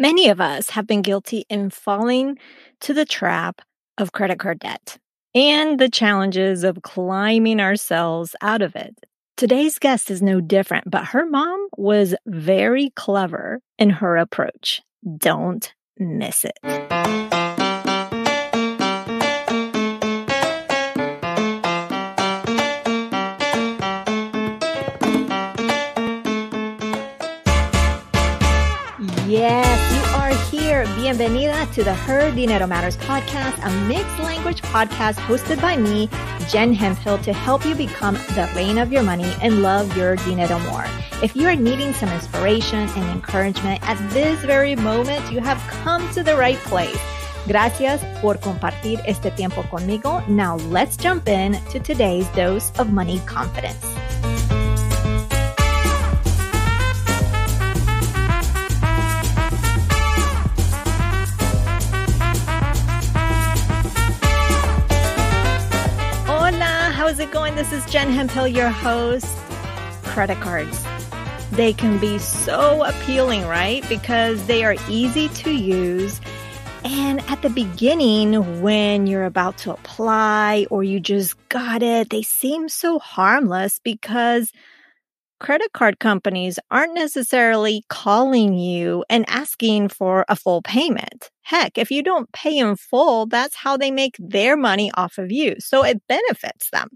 Many of us have been guilty in falling to the trap of credit card debt and the challenges of climbing ourselves out of it. Today's guest is no different, but her mom was very clever in her approach. Don't miss it. Bienvenida to the Her Dinero Matters podcast, a mixed language podcast hosted by me, Jen Hemphill, to help you become the reign of your money and love your dinero more. If you are needing some inspiration and encouragement at this very moment, you have come to the right place. Gracias por compartir este tiempo conmigo. Now let's jump in to today's dose of money confidence. How's it going? This is Jen Hemphill, your host. Credit cards. They can be so appealing, right? Because they are easy to use. And at the beginning, when you're about to apply or you just got it, they seem so harmless because credit card companies aren't necessarily calling you and asking for a full payment. Heck, if you don't pay in full, that's how they make their money off of you. So it benefits them.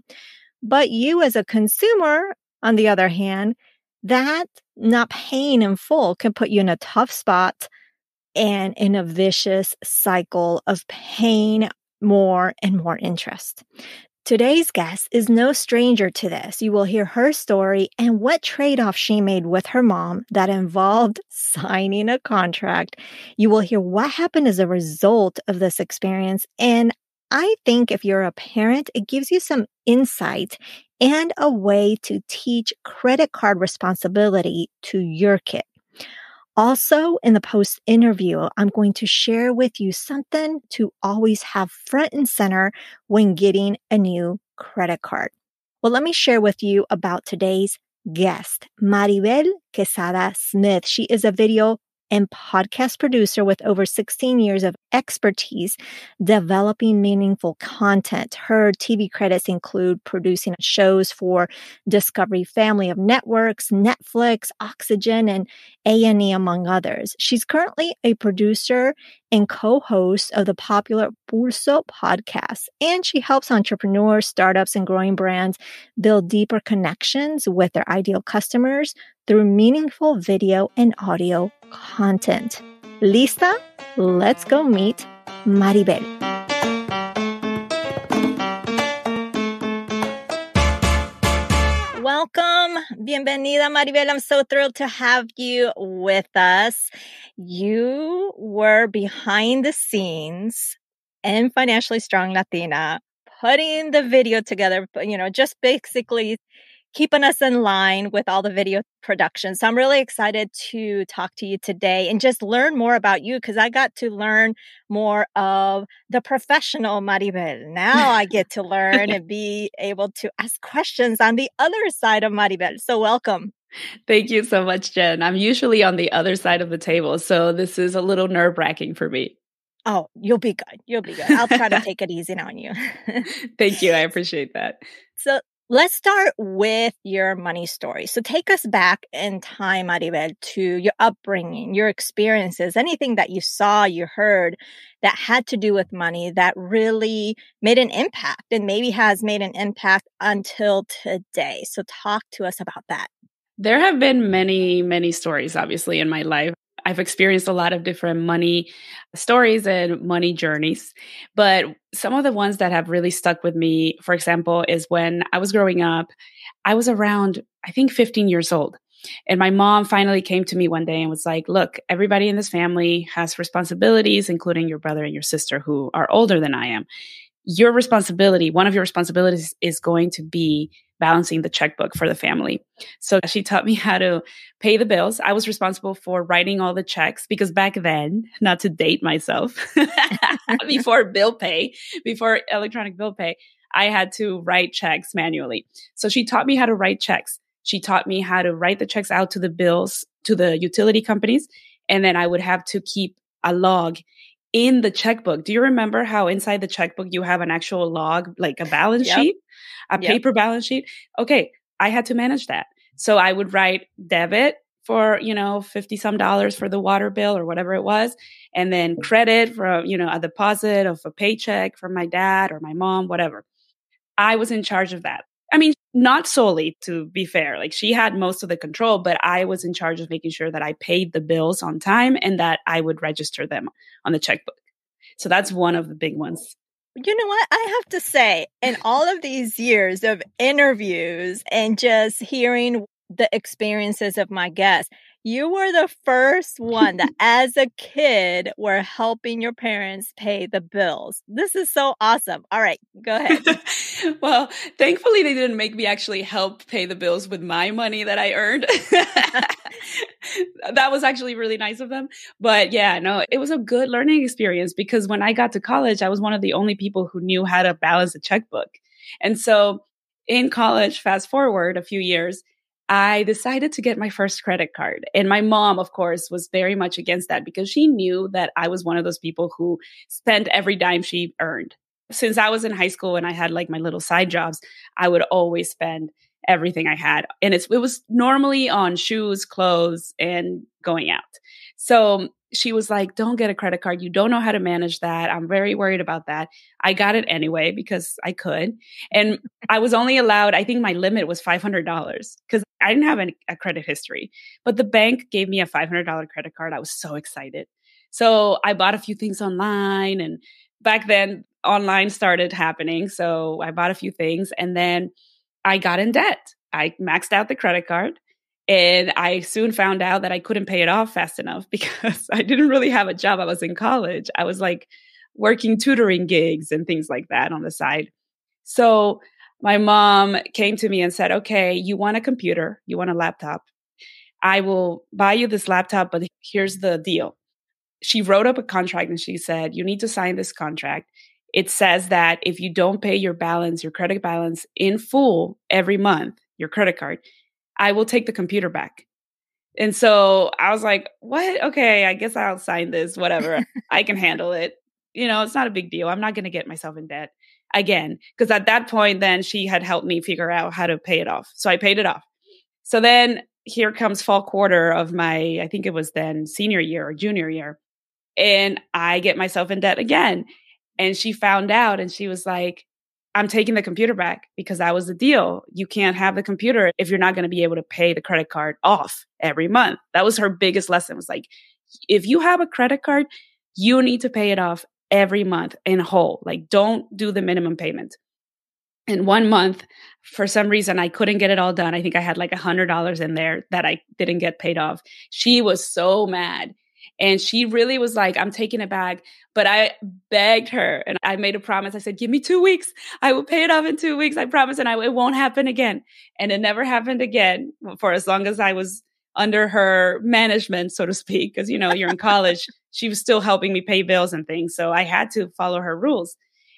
But you as a consumer, on the other hand, that not paying in full can put you in a tough spot and in a vicious cycle of paying more and more interest. Today's guest is no stranger to this. You will hear her story and what trade off she made with her mom that involved signing a contract. You will hear what happened as a result of this experience. And I think if you're a parent, it gives you some insight and a way to teach credit card responsibility to your kid. Also, in the post interview, I'm going to share with you something to always have front and center when getting a new credit card. Well, let me share with you about today's guest, Maribel Quezada Smith. She is a video and podcast producer with over 16 years of expertise developing meaningful content. Her TV credits include producing shows for Discovery Family of Networks, Netflix, Oxygen, and A&E, among others. She's currently a producer and co-host of the popular Pulso podcast, and she helps entrepreneurs, startups, and growing brands build deeper connections with their ideal customers through meaningful video and audio content. Lista? Let's go meet Maribel. Welcome. Bienvenida, Maribel. I'm so thrilled to have you with us. You were behind the scenes in Financially Strong Latina, putting the video together, you know, just basically keeping us in line with all the video production. So I'm really excited to talk to you today and just learn more about you because I got to learn more of the professional Maribel. Now I get to learn and be able to ask questions on the other side of Maribel. So welcome. Thank you so much, Jen. I'm usually on the other side of the table, so this is a little nerve wracking for me. Oh, you'll be good. You'll be good. I'll try to take it easy on you. Thank you. I appreciate that. So, Let's start with your money story. So take us back in time, Maribel, to your upbringing, your experiences, anything that you saw, you heard that had to do with money that really made an impact and maybe has made an impact until today. So talk to us about that. There have been many, many stories, obviously, in my life. I've experienced a lot of different money stories and money journeys. But some of the ones that have really stuck with me, for example, is when I was growing up, I was around, I think, 15 years old. And my mom finally came to me one day and was like, Look, everybody in this family has responsibilities, including your brother and your sister who are older than I am. Your responsibility, one of your responsibilities is going to be balancing the checkbook for the family. So she taught me how to pay the bills. I was responsible for writing all the checks because back then, not to date myself, before bill pay, before electronic bill pay, I had to write checks manually. So she taught me how to write checks. She taught me how to write the checks out to the bills, to the utility companies. And then I would have to keep a log in the checkbook. Do you remember how inside the checkbook you have an actual log, like a balance yep. sheet, a yep. paper balance sheet? Okay, I had to manage that. So I would write debit for, you know, 50 some dollars for the water bill or whatever it was. And then mm. credit for, you know, a deposit of a paycheck from my dad or my mom, whatever. I was in charge of that. I mean, not solely to be fair. Like she had most of the control, but I was in charge of making sure that I paid the bills on time and that I would register them on the checkbook. So that's one of the big ones. You know what? I have to say, in all of these years of interviews and just hearing the experiences of my guests, you were the first one that, as a kid, were helping your parents pay the bills. This is so awesome. All right, go ahead. well, thankfully, they didn't make me actually help pay the bills with my money that I earned. that was actually really nice of them. But yeah, no, it was a good learning experience because when I got to college, I was one of the only people who knew how to balance a checkbook. And so in college, fast forward a few years, I decided to get my first credit card. And my mom, of course, was very much against that because she knew that I was one of those people who spent every dime she earned. Since I was in high school and I had like my little side jobs, I would always spend everything I had. And it's, it was normally on shoes, clothes, and going out. So she was like, don't get a credit card. You don't know how to manage that. I'm very worried about that. I got it anyway because I could. And I was only allowed, I think my limit was $500 because I didn't have any, a credit history. But the bank gave me a $500 credit card. I was so excited. So I bought a few things online. And back then, online started happening. So I bought a few things and then I got in debt. I maxed out the credit card. And I soon found out that I couldn't pay it off fast enough because I didn't really have a job. I was in college. I was like working tutoring gigs and things like that on the side. So my mom came to me and said, Okay, you want a computer, you want a laptop. I will buy you this laptop, but here's the deal. She wrote up a contract and she said, You need to sign this contract. It says that if you don't pay your balance, your credit balance in full every month, your credit card, I will take the computer back. And so I was like, what? Okay, I guess I'll sign this, whatever. I can handle it. You know, it's not a big deal. I'm not going to get myself in debt again. Because at that point, then she had helped me figure out how to pay it off. So I paid it off. So then here comes fall quarter of my, I think it was then senior year or junior year. And I get myself in debt again. And she found out and she was like, I'm taking the computer back because that was the deal. You can't have the computer if you're not going to be able to pay the credit card off every month. That was her biggest lesson was like, if you have a credit card, you need to pay it off every month in whole. Like, don't do the minimum payment. In one month, for some reason, I couldn't get it all done. I think I had like a hundred dollars in there that I didn't get paid off. She was so mad. And she really was like, I'm taking it back. But I begged her and I made a promise. I said, give me two weeks. I will pay it off in two weeks. I promise. And I, it won't happen again. And it never happened again for as long as I was under her management, so to speak. Cause you know, you're in college. she was still helping me pay bills and things. So I had to follow her rules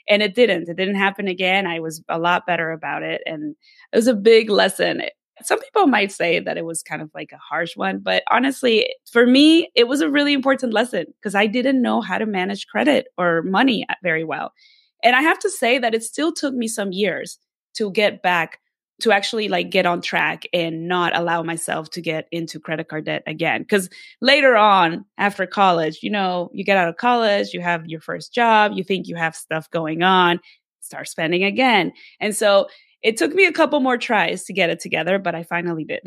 and it didn't. It didn't happen again. I was a lot better about it. And it was a big lesson. Some people might say that it was kind of like a harsh one, but honestly, for me, it was a really important lesson because I didn't know how to manage credit or money uh, very well. And I have to say that it still took me some years to get back to actually like get on track and not allow myself to get into credit card debt again because later on after college you know you get out of college you have your first job you think you have stuff going on start spending again and so it took me a couple more tries to get it together, but I finally did.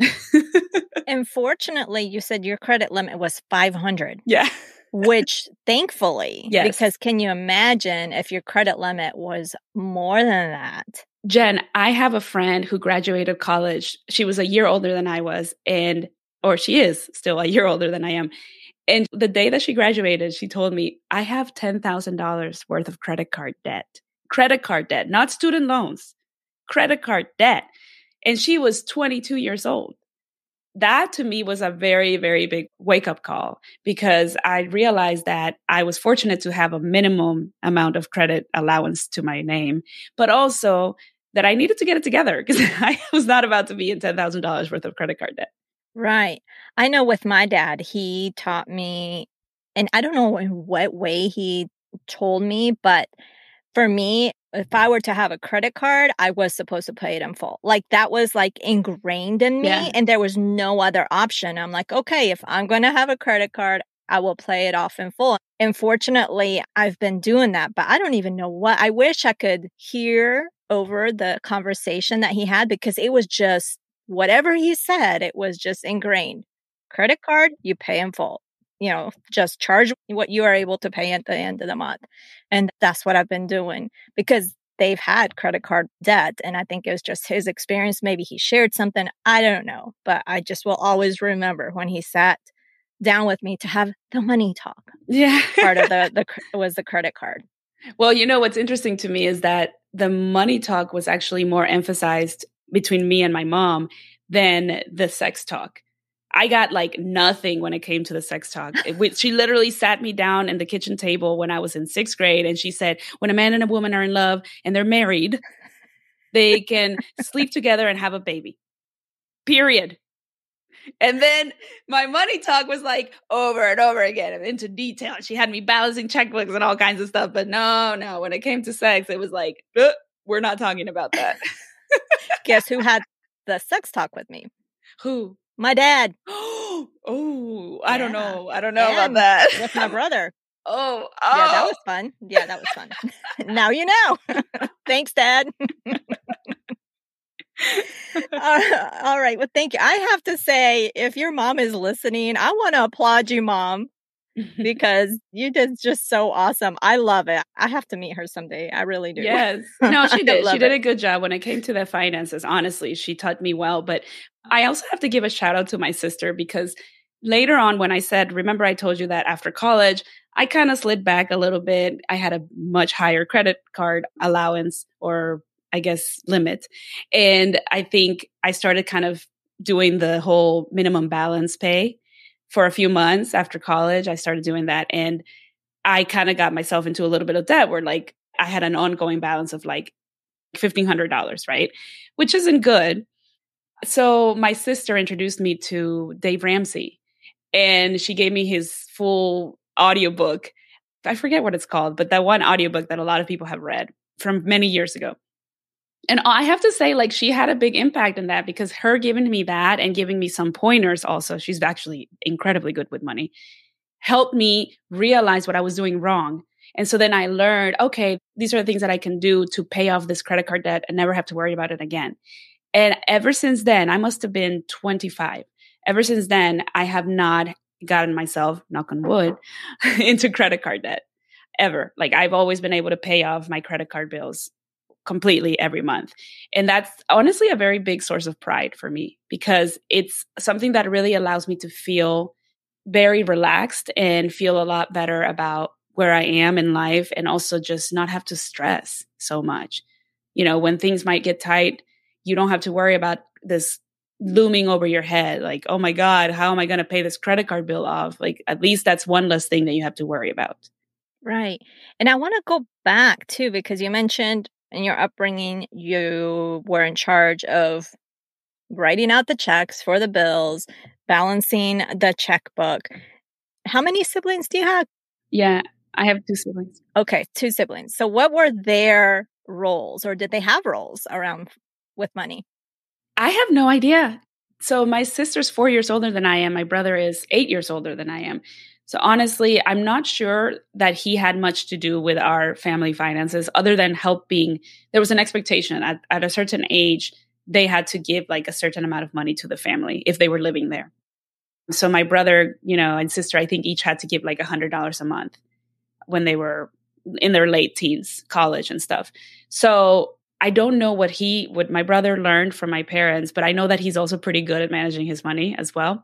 and fortunately, you said your credit limit was 500. Yeah. which thankfully, yes. because can you imagine if your credit limit was more than that? Jen, I have a friend who graduated college. She was a year older than I was, and or she is still a year older than I am. And the day that she graduated, she told me, I have $10,000 worth of credit card debt. Credit card debt, not student loans credit card debt. And she was 22 years old. That to me was a very, very big wake up call because I realized that I was fortunate to have a minimum amount of credit allowance to my name, but also that I needed to get it together because I was not about to be in $10,000 worth of credit card debt. Right. I know with my dad, he taught me, and I don't know in what way he told me, but for me, if I were to have a credit card, I was supposed to pay it in full. Like that was like ingrained in me Yeah. and there was no other option. I'm like, okay, if I'm going to have a credit card, I will pay it off in full. Unfortunately, I've been doing that, but I don't even know what. I wish I could hear over the conversation that he had because it was just whatever he said, it was just ingrained. Credit card, you pay in full. You know, just charge what you are able to pay at the end of the month. And that's what I've been doing because they've had credit card debt. And I think it was just his experience. Maybe he shared something. I don't know. But I just will always remember when he sat down with me to have the money talk. Yeah. Part of the, the was the credit card. Well, you know what's interesting to me is that the money talk was actually more emphasized between me and my mom than the sex talk. I got like nothing when it came to the sex talk. It, she literally sat me down in the kitchen table when I was in sixth grade and she said, when a man and a woman are in love and they're married, they can sleep together and have a baby. Period. And then my money talk was like over and over again and into detail. She had me balancing checkbooks and all kinds of stuff. But no, no, when it came to sex, it was like, "Uh, we're not talking about that. Guess who had the sex talk with me? Who? My dad oh, I don't know. I don't know about that. with my brother. oh, oh. Yeah, that was fun. Yeah, that was fun. now you know. Thanks, Dad. Uh, all right. Well, thank you. I have to say, if your mom is listening, I want to applaud you, mom, because you did just so awesome. I love it. I have to meet her someday. I really do. Yes. No, she did. She did it. a good job when it came to the finances. Honestly, she taught me well. But I also have to give a shout out to my sister because later on, when I said, remember, I told you that after college, I kind of slid back a little bit. I had a much higher credit card allowance or I guess limit. And I think I started kind of doing the whole minimum balance pay for a few months after college. I started doing that. And I kind of got myself into a little bit of debt where like I had an ongoing balance of like $1,500, right? Which isn't good. So my sister introduced me to Dave Ramsey and she gave me his full audiobook. I forget what it's called, but that one audiobook that a lot of people have read from many years ago. And I have to say, like, she had a big impact in that because her giving me that and giving me some pointers also, she's actually incredibly good with money, helped me realize what I was doing wrong. And so then I learned, okay, these are the things that I can do to pay off this credit card debt and never have to worry about it again. And ever since then, I must have been 25. Ever since then, I have not gotten myself, knock on wood, into credit card debt ever. Like I've always been able to pay off my credit card bills completely every month. And that's honestly a very big source of pride for me because it's something that really allows me to feel very relaxed and feel a lot better about where I am in life and also just not have to stress so much. You know, when things might get tight, you don't have to worry about this looming over your head like, oh my God, how am I going to pay this credit card bill off? Like, at least that's one less thing that you have to worry about. Right. And I want to go back too, because you mentioned in your upbringing, you were in charge of writing out the checks for the bills, balancing the checkbook. How many siblings do you have? Yeah, I have two siblings. Okay, two siblings. So, what were their roles, or did they have roles around with money? I have no idea. So my sister's four years older than I am. My brother is eight years older than I am. So honestly, I'm not sure that he had much to do with our family finances other than helping. There was an expectation at, at a certain age, they had to give like a certain amount of money to the family if they were living there. So my brother, you know, and sister, I think each had to give like a hundred dollars a month when they were in their late teens, college and stuff. So I don't know what he, what my brother learned from my parents, but I know that he's also pretty good at managing his money as well.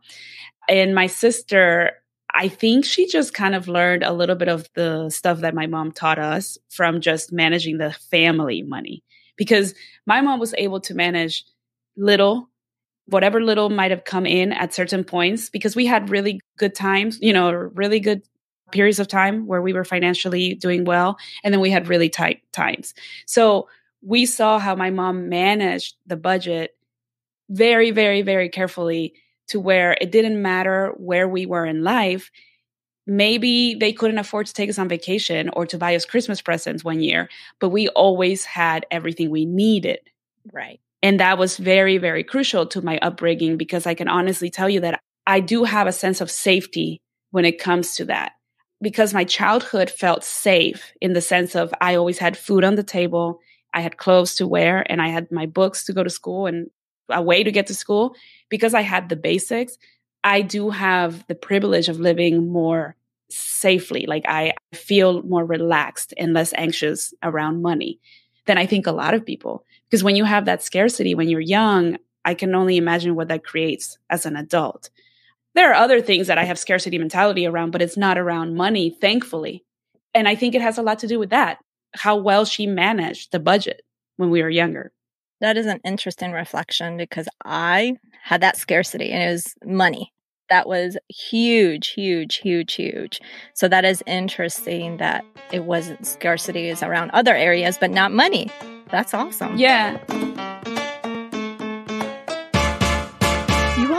And my sister, I think she just kind of learned a little bit of the stuff that my mom taught us from just managing the family money because my mom was able to manage little, whatever little might have come in at certain points because we had really good times, you know, really good periods of time where we were financially doing well. And then we had really tight times. So we saw how my mom managed the budget very, very, very carefully to where it didn't matter where we were in life. Maybe they couldn't afford to take us on vacation or to buy us Christmas presents one year, but we always had everything we needed. Right. And that was very, very crucial to my upbringing because I can honestly tell you that I do have a sense of safety when it comes to that. Because my childhood felt safe in the sense of I always had food on the table, I had clothes to wear, and I had my books to go to school and a way to get to school. Because I had the basics, I do have the privilege of living more safely. Like I feel more relaxed and less anxious around money than I think a lot of people. Because when you have that scarcity when you're young, I can only imagine what that creates as an adult. There are other things that I have scarcity mentality around, but it's not around money, thankfully. And I think it has a lot to do with that, how well she managed the budget when we were younger. That is an interesting reflection because I had that scarcity and it was money. That was huge, huge, huge, huge. So that is interesting that it wasn't scarcity is around other areas, but not money. That's awesome. Yeah.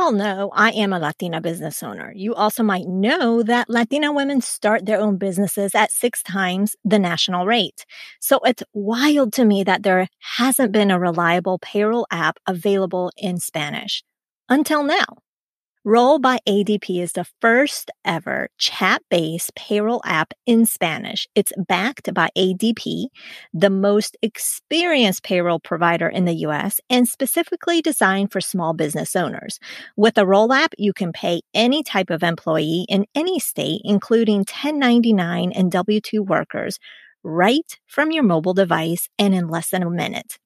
All know I am a Latina business owner. You also might know that Latina women start their own businesses at six times the national rate. So it's wild to me that there hasn't been a reliable payroll app available in Spanish until now. Roll by ADP is the first ever chat based payroll app in Spanish. It's backed by ADP, the most experienced payroll provider in the US and specifically designed for small business owners. With a Roll app, you can pay any type of employee in any state, including 1099 and W 2 workers, right from your mobile device and in less than a minute.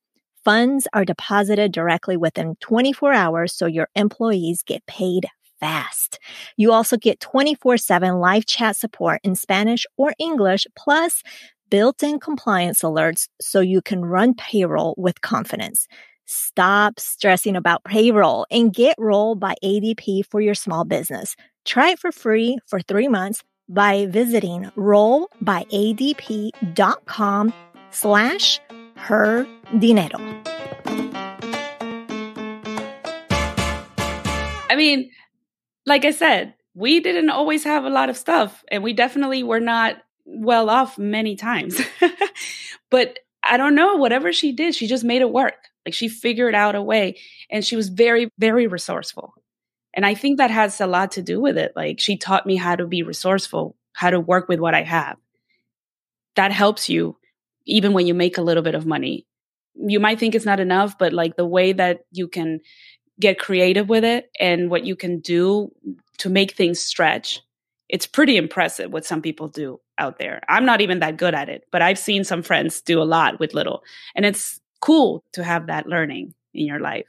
Funds are deposited directly within 24 hours so your employees get paid fast. You also get 24 7 live chat support in Spanish or English, plus built in compliance alerts so you can run payroll with confidence. Stop stressing about payroll and get Roll by ADP for your small business. Try it for free for three months by visiting rollbyadp.com slash her dinero. I mean, like I said, we didn't always have a lot of stuff, and we definitely were not well off many times. but I don't know, whatever she did, she just made it work. Like she figured out a way, and she was very, very resourceful. And I think that has a lot to do with it. Like she taught me how to be resourceful, how to work with what I have. That helps you even when you make a little bit of money. You might think it's not enough, but like the way that you can get creative with it and what you can do to make things stretch, it's pretty impressive what some people do out there. I'm not even that good at it, but I've seen some friends do a lot with little. And it's cool to have that learning in your life.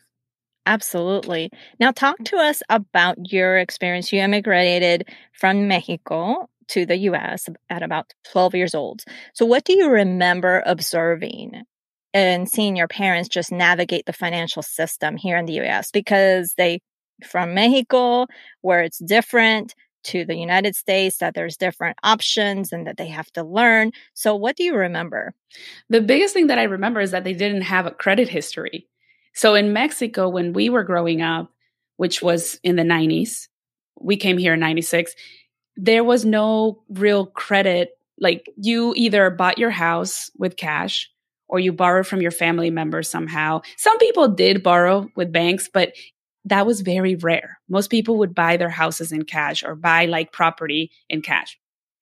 Absolutely. Now, talk to us about your experience. You immigrated from Mexico to the US at about 12 years old. So, what do you remember observing and seeing your parents just navigate the financial system here in the US? Because they, from Mexico, where it's different, to the United States, that there's different options and that they have to learn. So, what do you remember? The biggest thing that I remember is that they didn't have a credit history. So, in Mexico, when we were growing up, which was in the 90s, we came here in 96 there was no real credit. Like you either bought your house with cash or you borrowed from your family members somehow. Some people did borrow with banks, but that was very rare. Most people would buy their houses in cash or buy like property in cash.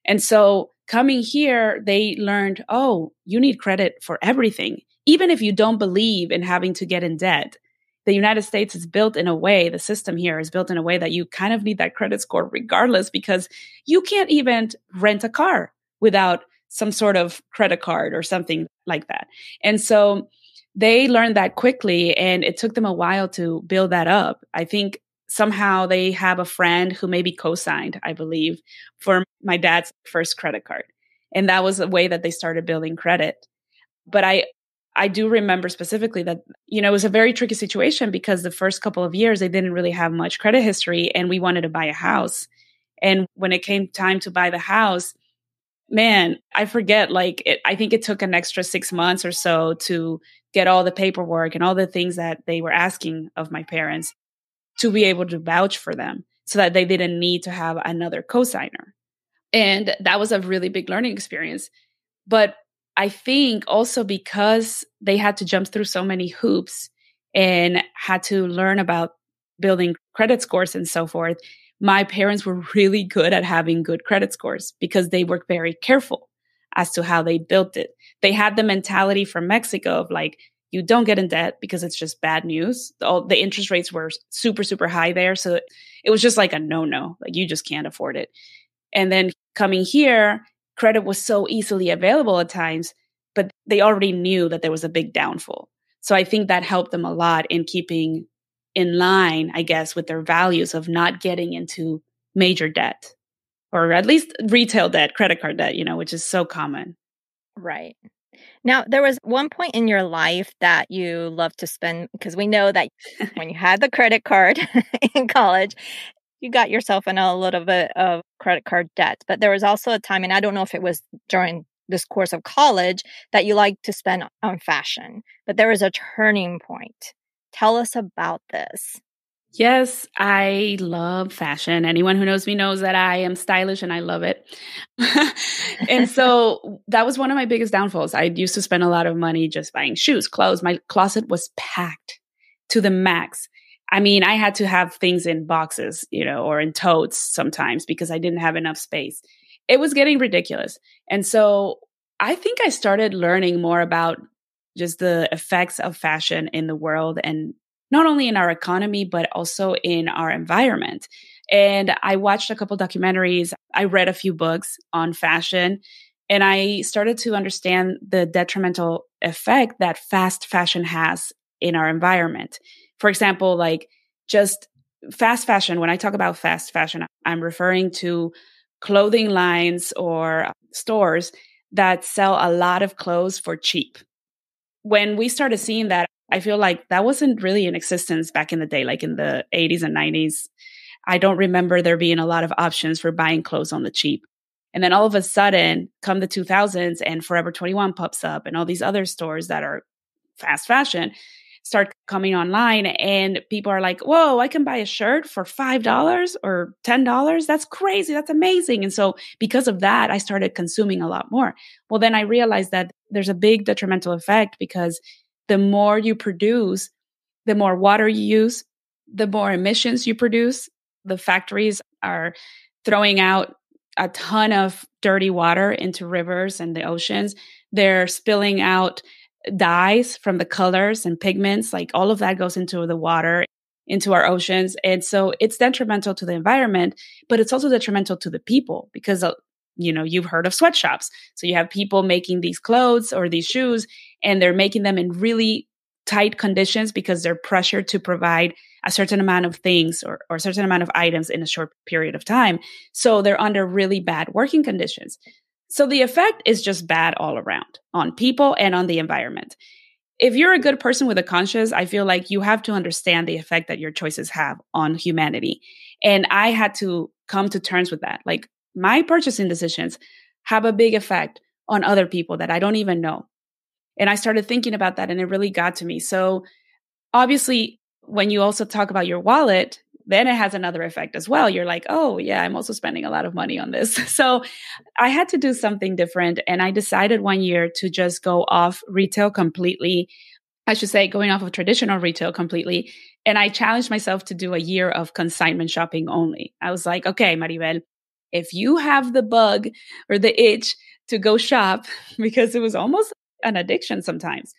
And so coming here, they learned, oh, you need credit for everything. Even if you don't believe in having to get in debt, the United States is built in a way, the system here is built in a way that you kind of need that credit score regardless because you can't even rent a car without some sort of credit card or something like that. And so they learned that quickly and it took them a while to build that up. I think somehow they have a friend who maybe co-signed, I believe, for my dad's first credit card. And that was a way that they started building credit. But I I do remember specifically that, you know, it was a very tricky situation because the first couple of years they didn't really have much credit history and we wanted to buy a house. And when it came time to buy the house, man, I forget, like, it, I think it took an extra six months or so to get all the paperwork and all the things that they were asking of my parents. to be able to vouch for them so that they didn't need to have another cosigner. And that was a really big learning experience. But I think also because they had to jump through so many hoops and had to learn about building credit scores and so forth, my parents were really good at having good credit scores because they were very careful as to how they built it. They had the mentality from Mexico of like, you don't get in debt because it's just bad news. All the interest rates were super, super high there. So it was just like a no no. Like you just can't afford it. And then coming here, credit was so easily available at times, but they already knew that there was a big downfall. So I think that helped them a lot in keeping in line, I guess, with their values of not getting into major debt or at least retail debt, credit card debt, you know, which is so common. Right. Now, there was one point in your life that you loved to spend because we know that when you had the credit card in college, you got yourself in a little bit of credit card debt. But there was also a time, and I don't know if it was during this course of college, that you liked to spend on fashion. But there was a turning point. Tell us about this. Yes, I love fashion. Anyone who knows me knows that I am stylish and I love it. and so that was one of my biggest downfalls. I used to spend a lot of money just buying shoes, clothes. My closet was packed to the max. I mean, I had to have things in boxes, you know, or in totes sometimes because I didn't have enough space. It was getting ridiculous. And so I think I started learning more about just the effects of fashion in the world and not only in our economy, but also in our environment. And I watched a couple documentaries. I read a few books on fashion and I started to understand the detrimental effect that fast fashion has in our environment. For example, like just fast fashion, when I talk about fast fashion, I'm referring to clothing lines or uh, stores that sell a lot of clothes for cheap. When we started seeing that, I feel like that wasn't really in existence back in the day, like in the 80s and 90s. I don't remember there being a lot of options for buying clothes on the cheap. And then all of a sudden, come the 2000s, and Forever 21 pops up, and all these other stores that are fast fashion start coming online. And people are like, whoa, I can buy a shirt for $5 or $10. That's crazy. That's amazing. And so, because of that, I started consuming a lot more. Well, then I realized that there's a big detrimental effect because the more you produce, the more water you use, the more emissions you produce. The factories are throwing out a ton of dirty water into rivers and the oceans. They're spilling out dyes from the colors and pigments, like all of that goes into the water, into our oceans. And so it's detrimental to the environment, but it's also detrimental to the people because uh, you know, you've heard of sweatshops. So you have people making these clothes or these shoes and they're making them in really tight conditions because they're pressured to provide a certain amount of things or, or a certain amount of items in a short period of time. So they're under really bad working conditions. So the effect is just bad all around on people and on the environment. If you're a good person with a conscience, I feel like you have to understand the effect that your choices have on humanity. And I had to come to terms with that. Like, my purchasing decisions have a big effect on other people that I don't even know. And I started thinking about that and it really got to me. So obviously, when you also talk about your wallet, then it has another effect as well. You're like, oh, yeah, I'm also spending a lot of money on this. So I had to do something different. And I decided one year to just go off retail completely. I should say, going off of traditional retail completely. And I challenged myself to do a year of consignment shopping only. I was like, okay, Maribel, if you have the bug or the itch to go shop, because it was almost an addiction sometimes,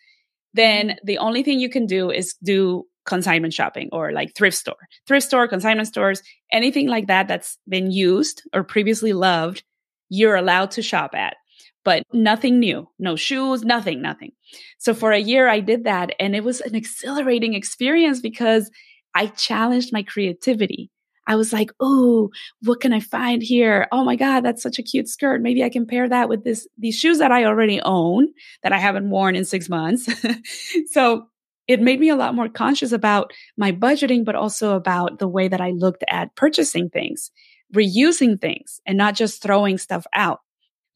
then the only thing you can do is do consignment shopping or like thrift store, thrift store, consignment stores, anything like that that's been used or previously loved, you're allowed to shop at, but nothing new, no shoes, nothing, nothing. So for a year, I did that and it was an exhilarating experience because I challenged my creativity. I was like, oh, what can I find here? Oh my God, that's such a cute skirt. Maybe I can pair that with this, these shoes that I already own that I haven't worn in six months. so it made me a lot more conscious about my budgeting, but also about the way that I looked at purchasing things, reusing things, and not just throwing stuff out,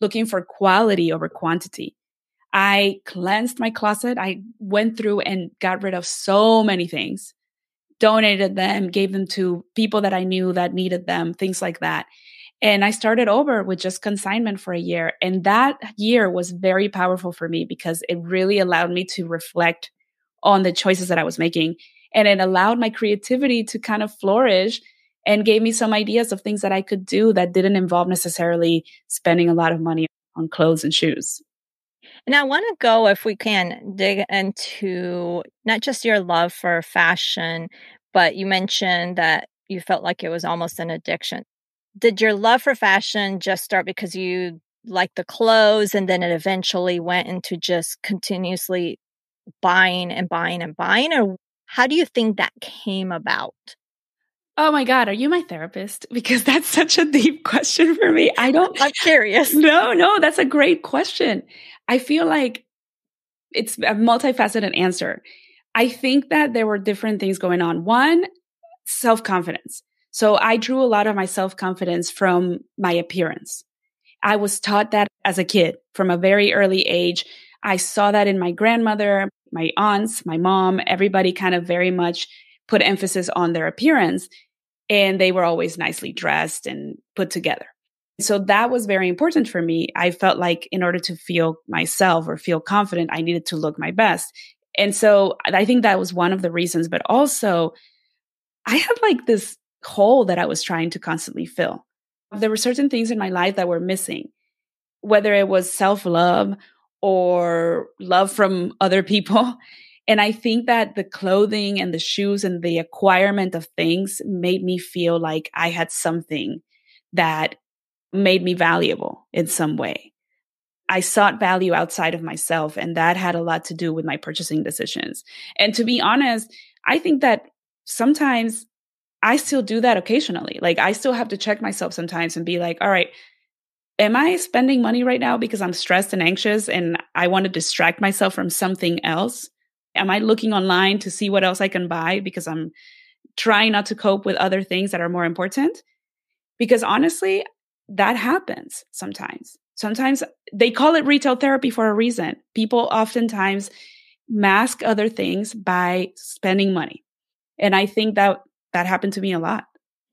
looking for quality over quantity. I cleansed my closet. I went through and got rid of so many things donated them, gave them to people that I knew that needed them, things like that. And I started over with just consignment for a year. And that year was very powerful for me because it really allowed me to reflect on the choices that I was making. And it allowed my creativity to kind of flourish and gave me some ideas of things that I could do that didn't involve necessarily spending a lot of money on clothes and shoes. And I want to go, if we can, dig into not just your love for fashion, but you mentioned that you felt like it was almost an addiction. Did your love for fashion just start because you liked the clothes and then it eventually went into just continuously buying and buying and buying? Or how do you think that came about? Oh my God, are you my therapist? Because that's such a deep question for me. I don't. I'm curious. No, no, that's a great question. I feel like it's a multifaceted answer. I think that there were different things going on. One, self confidence. So I drew a lot of my self confidence from my appearance. I was taught that as a kid from a very early age. I saw that in my grandmother, my aunts, my mom, everybody kind of very much put emphasis on their appearance and they were always nicely dressed and put together. So that was very important for me. I felt like in order to feel myself or feel confident, I needed to look my best. And so I think that was one of the reasons, but also I had like this hole that I was trying to constantly fill. There were certain things in my life that were missing, whether it was self love or love from other people. And I think that the clothing and the shoes and the acquirement of things made me feel like I had something that made me valuable in some way. I sought value outside of myself, and that had a lot to do with my purchasing decisions. And to be honest, I think that sometimes I still do that occasionally. Like, I still have to check myself sometimes and be like, all right, am I spending money right now because I'm stressed and anxious and I want to distract myself from something else? Am I looking online to see what else I can buy because I'm trying not to cope with other things that are more important? Because honestly, that happens sometimes. Sometimes they call it retail therapy for a reason. People oftentimes mask other things by spending money. And I think that that happened to me a lot.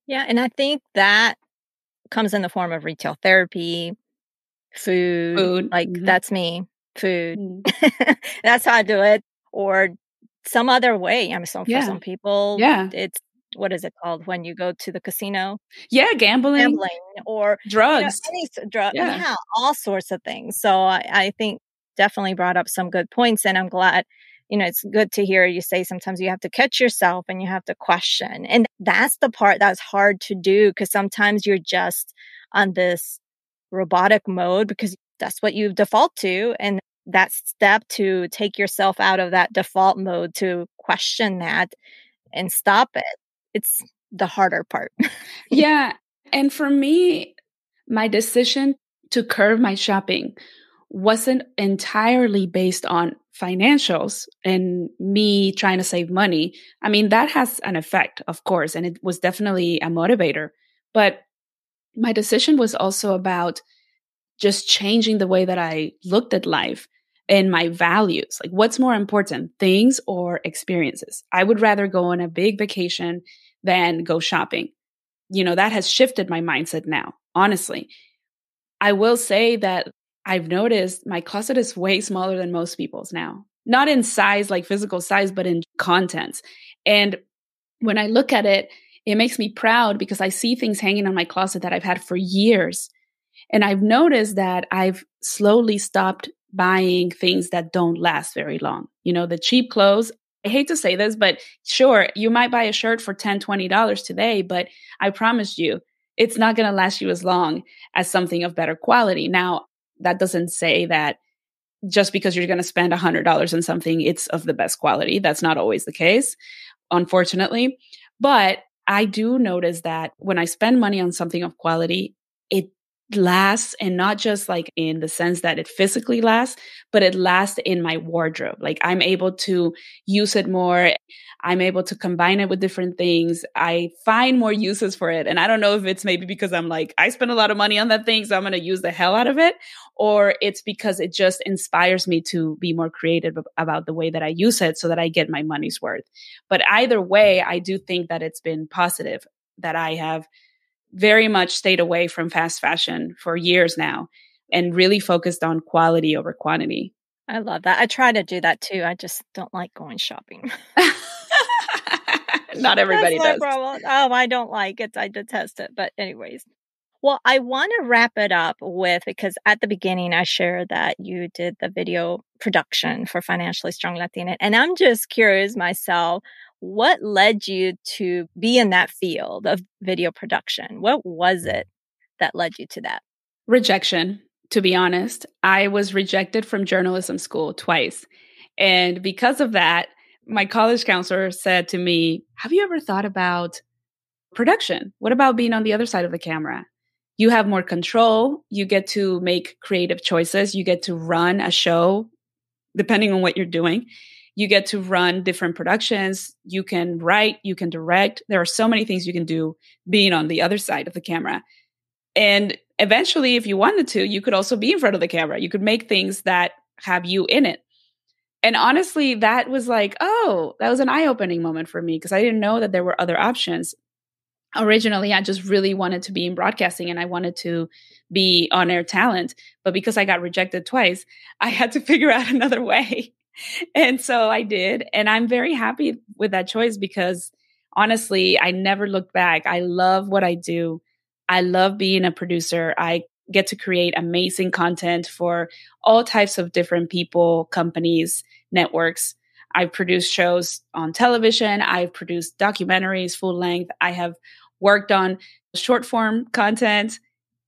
Yeah. And I think that comes in the form of retail therapy, food. Food. Like mm-hmm. that's me. Food. Mm-hmm. that's how I do it or some other way. I mean, so for yeah. some people, yeah, it's what is it called when you go to the casino? Yeah, gambling, gambling, or drugs, you know, drug, yeah. yeah. all sorts of things. So I, I think definitely brought up some good points, and I'm glad. You know, it's good to hear you say sometimes you have to catch yourself and you have to question. And that's the part that's hard to do because sometimes you're just on this robotic mode because that's what you default to. And that step to take yourself out of that default mode to question that and stop it it's the harder part yeah and for me my decision to curb my shopping wasn't entirely based on financials and me trying to save money i mean that has an effect of course and it was definitely a motivator but my decision was also about just changing the way that I looked at life and my values. Like, what's more important, things or experiences? I would rather go on a big vacation than go shopping. You know, that has shifted my mindset now, honestly. I will say that I've noticed my closet is way smaller than most people's now. Not in size, like physical size, but in contents. And when I look at it, it makes me proud because I see things hanging on my closet that I've had for years. And I've noticed that I've slowly stopped buying things that don't last very long. You know, the cheap clothes. I hate to say this, but sure, you might buy a shirt for $10, $20 today, but I promise you, it's not going to last you as long as something of better quality. Now, that doesn't say that just because you're going to spend $100 on something, it's of the best quality. That's not always the case, unfortunately. But I do notice that when I spend money on something of quality, it lasts and not just like in the sense that it physically lasts, but it lasts in my wardrobe. Like I'm able to use it more. I'm able to combine it with different things. I find more uses for it. And I don't know if it's maybe because I'm like, I spend a lot of money on that thing, so I'm going to use the hell out of it, or it's because it just inspires me to be more creative about the way that I use it so that I get my money's worth. But either way, I do think that it's been positive that I have very much stayed away from fast fashion for years now and really focused on quality over quantity. I love that. I try to do that too. I just don't like going shopping. Not everybody does. Problem. Oh, I don't like it. I detest it. But anyways. Well, I want to wrap it up with because at the beginning I shared that you did the video production for Financially Strong Latina. And I'm just curious myself, what led you to be in that field of video production? What was mm. it that led you to that? Rejection, to be honest. I was rejected from journalism school twice. And because of that, my college counselor said to me, Have you ever thought about production? What about being on the other side of the camera? You have more control. You get to make creative choices. You get to run a show depending on what you're doing you get to run different productions. You can write, you can direct. There are so many things you can do being on the other side of the camera. And eventually, if you wanted to, you could also be in front of the camera. You could make things that have you in it. And honestly, that was like, oh, that was an eye opening moment for me because I didn't know that there were other options. Originally, I just really wanted to be in broadcasting and I wanted to be on air talent. But because I got rejected twice, I had to figure out another way and so I did. And I'm very happy with that choice because honestly, I never looked back. I love what I do. I love being a producer. I get to create amazing content for all types of different people, companies, networks. I've produced shows on television. I've produced documentaries, full length. I have worked on short form content,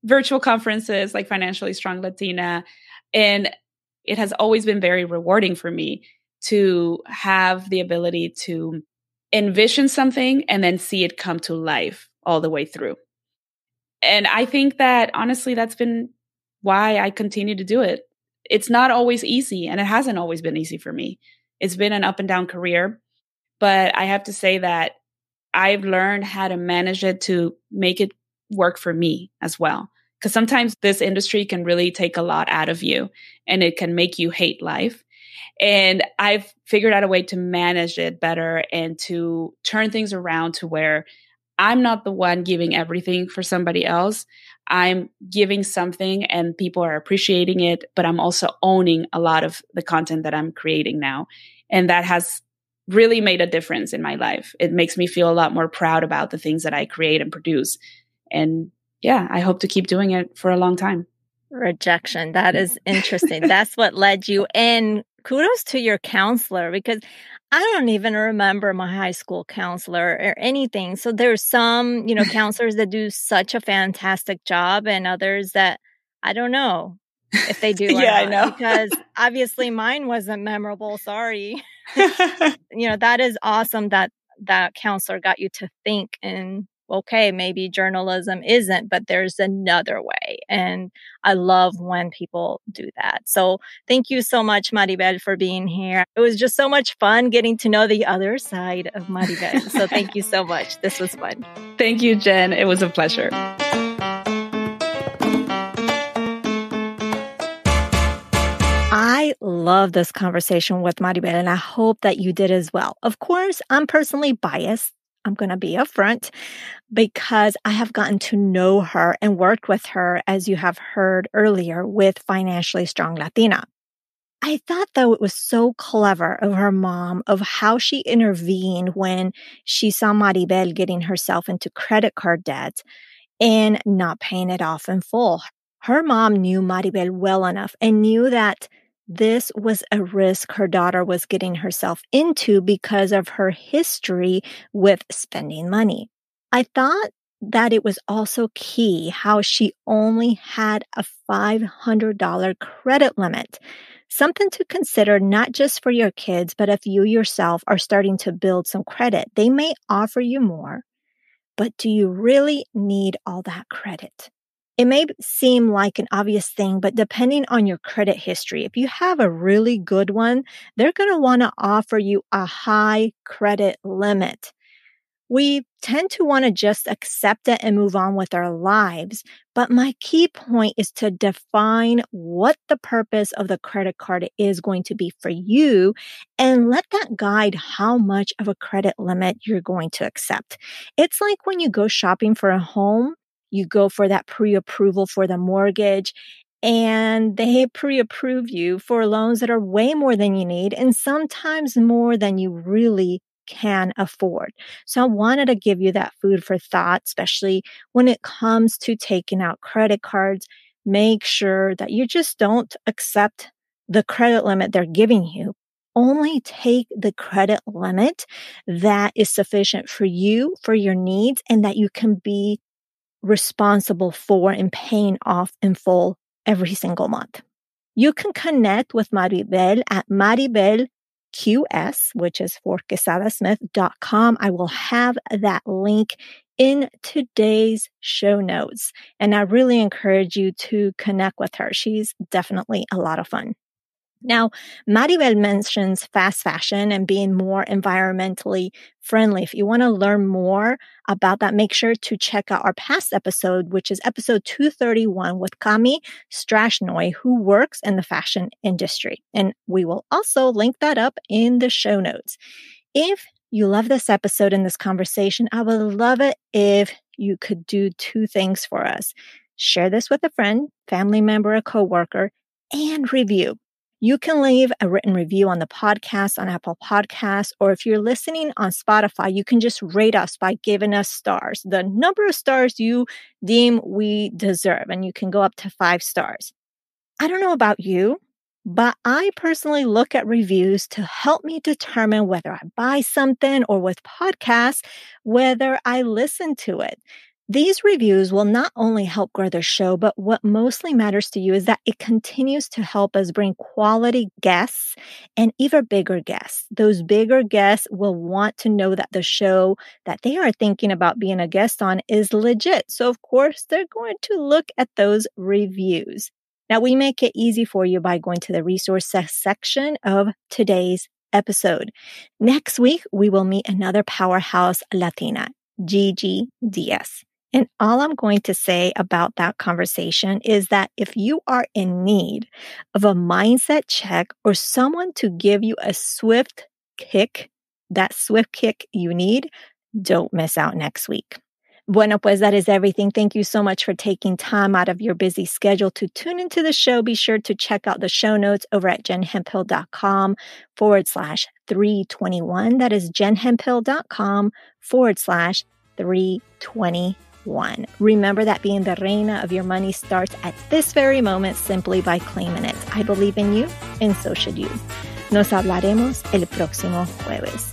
virtual conferences like Financially Strong Latina. And it has always been very rewarding for me to have the ability to envision something and then see it come to life all the way through. And I think that honestly, that's been why I continue to do it. It's not always easy, and it hasn't always been easy for me. It's been an up and down career, but I have to say that I've learned how to manage it to make it work for me as well. Because sometimes this industry can really take a lot out of you and it can make you hate life. And I've figured out a way to manage it better and to turn things around to where I'm not the one giving everything for somebody else. I'm giving something and people are appreciating it, but I'm also owning a lot of the content that I'm creating now. And that has really made a difference in my life. It makes me feel a lot more proud about the things that I create and produce. And yeah, I hope to keep doing it for a long time. Rejection. That is interesting. That's what led you. And kudos to your counselor because I don't even remember my high school counselor or anything. So there's some, you know, counselors that do such a fantastic job and others that I don't know if they do. yeah, I know. because obviously mine wasn't memorable. Sorry. you know, that is awesome that that counselor got you to think and okay, maybe journalism isn't, but there's another way. And I love when people do that. So thank you so much, Maribel, for being here. It was just so much fun getting to know the other side of Maribel. so thank you so much. This was fun. Thank you, Jen. It was a pleasure. I love this conversation with Maribel, and I hope that you did as well. Of course, I'm personally biased I'm going to be upfront because I have gotten to know her and worked with her, as you have heard earlier, with Financially Strong Latina. I thought though it was so clever of her mom of how she intervened when she saw Maribel getting herself into credit card debt and not paying it off in full. Her mom knew Maribel well enough and knew that this was a risk her daughter was getting herself into because of her history with spending money. I thought that it was also key how she only had a $500 credit limit. Something to consider not just for your kids, but if you yourself are starting to build some credit, they may offer you more. But do you really need all that credit? It may seem like an obvious thing, but depending on your credit history, if you have a really good one, they're going to want to offer you a high credit limit. We tend to want to just accept it and move on with our lives. But my key point is to define what the purpose of the credit card is going to be for you and let that guide how much of a credit limit you're going to accept. It's like when you go shopping for a home, you go for that pre approval for the mortgage and they pre approve you for loans that are way more than you need and sometimes more than you really can afford. So I wanted to give you that food for thought, especially when it comes to taking out credit cards. Make sure that you just don't accept the credit limit they're giving you. Only take the credit limit that is sufficient for you, for your needs, and that you can be responsible for and paying off in full every single month. You can connect with Maribel at Maribel QS, which is forquezadasmith.com. I will have that link in today's show notes. And I really encourage you to connect with her. She's definitely a lot of fun. Now, Maribel mentions fast fashion and being more environmentally friendly. If you want to learn more about that, make sure to check out our past episode, which is episode 231 with Kami Strashnoy, who works in the fashion industry. And we will also link that up in the show notes. If you love this episode and this conversation, I would love it if you could do two things for us. Share this with a friend, family member, a coworker, and review. You can leave a written review on the podcast on Apple Podcasts, or if you're listening on Spotify, you can just rate us by giving us stars, the number of stars you deem we deserve, and you can go up to five stars. I don't know about you, but I personally look at reviews to help me determine whether I buy something or with podcasts, whether I listen to it. These reviews will not only help grow the show, but what mostly matters to you is that it continues to help us bring quality guests and even bigger guests. Those bigger guests will want to know that the show that they are thinking about being a guest on is legit. So, of course, they're going to look at those reviews. Now, we make it easy for you by going to the resource section of today's episode. Next week, we will meet another powerhouse Latina, Gigi Diaz. And all I'm going to say about that conversation is that if you are in need of a mindset check or someone to give you a swift kick, that swift kick you need, don't miss out next week. Bueno, pues that is everything. Thank you so much for taking time out of your busy schedule to tune into the show. Be sure to check out the show notes over at jenhemphill.com forward slash 321. That is jenhemphill.com forward slash 321 one. Remember that being the reina of your money starts at this very moment simply by claiming it. I believe in you, and so should you. Nos hablaremos el próximo jueves.